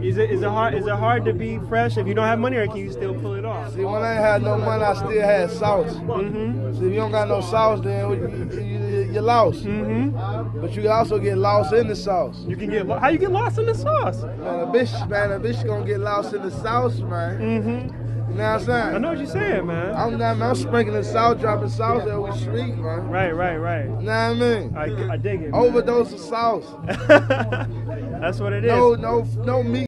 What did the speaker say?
Is it is it hard is it hard to be fresh if you don't have money or can you still pull it off? See, when I had no money, I still had sauce. Mm-hmm. See, if you don't got no sauce, then you, are lost. Mm-hmm. But you can also get lost in the sauce. You can get how you get lost in the sauce? Man, a bitch, man, a bitch gonna get lost in the sauce, man. Mm-hmm. You know what I'm saying? I know what you're saying, man. I'm not, man, I'm sprinkling sauce, dropping sauce every street, man. Right, right, right. You know what I mean? I, I dig it. man. Overdose of sauce. That's what it is. No, no, no meat.